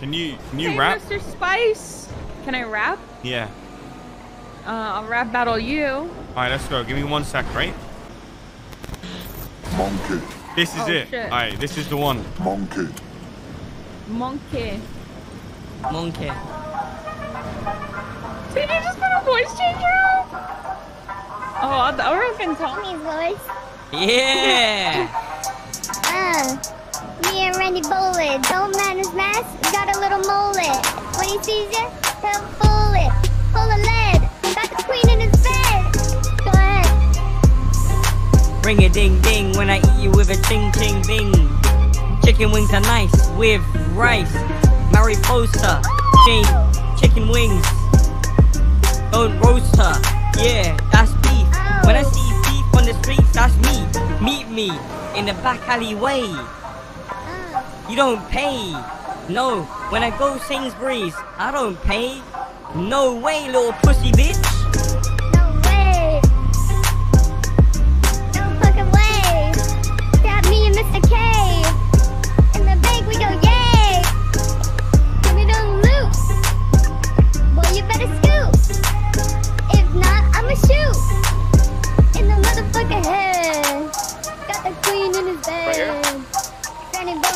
Can you can you hey, rap? Mr. Spice. Can I rap? Yeah. Uh, I'll rap battle you. All right, let's go. Give me one sec, right? Monkey, This is Oh, it. shit. All right, this is the one. monkey, Monkey. Monkey. Did you just put a voice changer on? Oh, that would have been Tommy's voice. Yeah. When he sees you, he'll fool it. Full of lead, got the queen in his bed. Go ahead. Ring a ding ding when I eat you with a ching ching bing. Chicken wings are nice with rice. Mariposa, chain, chicken wings. Don't roast her. Yeah, that's beef. When I see beef on the streets, that's me. Meet me in the back alleyway. Uh, You don't pay. No, when I go Sainsbury's, I don't pay. No way, little pussy bitch.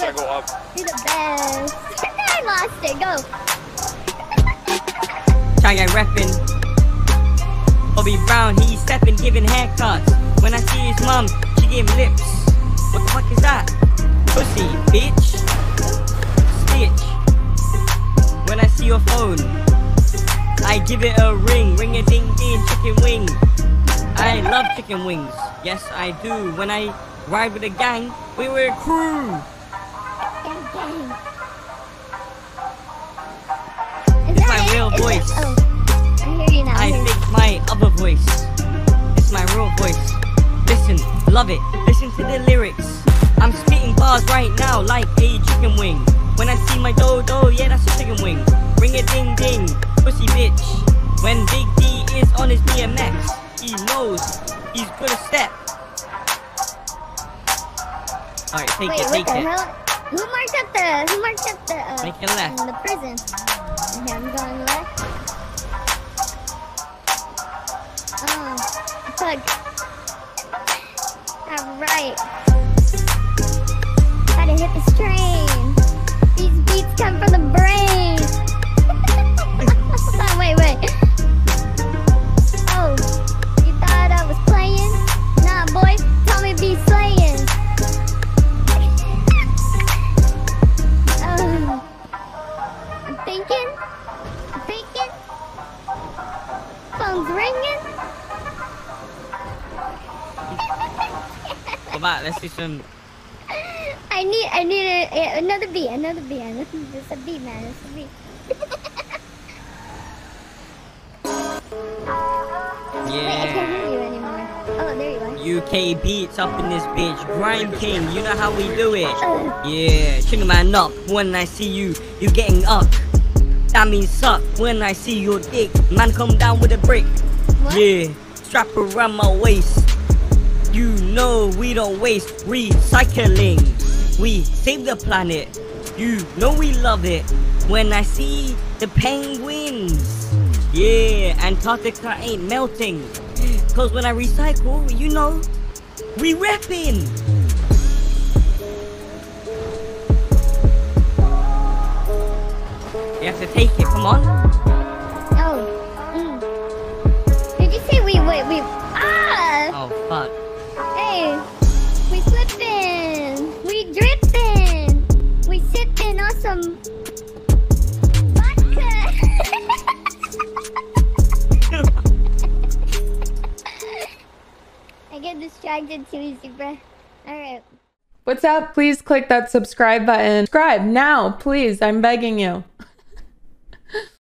Gotta go up. You're the best. I lost it, go. Try guy reppin'. Bobby Brown, he's steppin', giving haircuts. When I see his mom, she give him lips. What the fuck is that? Pussy, bitch. Stitch. When I see your phone, I give it a ring. Ring a ding ding, chicken wing. I love chicken wings. Yes, I do. When I ride with a gang, we were a crew. Gang, gang. Is It's my it? real Is it- voice. Oh, I hear you now. I I hear you. fake my other voice. It's my real voice. Listen, love it. Listen to the lyrics. I'm spitting bars right now like a chicken wing. When I see my dodo, yeah, that's a chicken wing. Ring a ding ding, pussy bitch. When Big D is on his BMX, he knows he's gonna step. Alright, take Wait, it, take it. hell? Who marked up the? Who marked up the? Uh, Make it left. The prison. Okay, I'm going left. Oh, fuck. All back, let's do some. I need, I need a, a- another beat, another beat. This is a beat, man. This is a beat. Wait, I can't Yeah. hear you anymore. Oh, there you are. UK beats up in this bitch. Grind King, you know how we do it. Yeah, trigger man up when I see you, you getting up. That means suck when I see your dick. Man, come down with a brick. What? Yeah, strap around my waist. You know we don't waste recycling. We save the planet. You know we love it. When I see the penguins. Yeah, Antarctica ain't melting. Cause when I recycle, you know, we reppin'. You have to take it, come on. Distracted too easy, bruh. All right. What's up? Please click that subscribe button. Subscribe now, please. I'm begging you.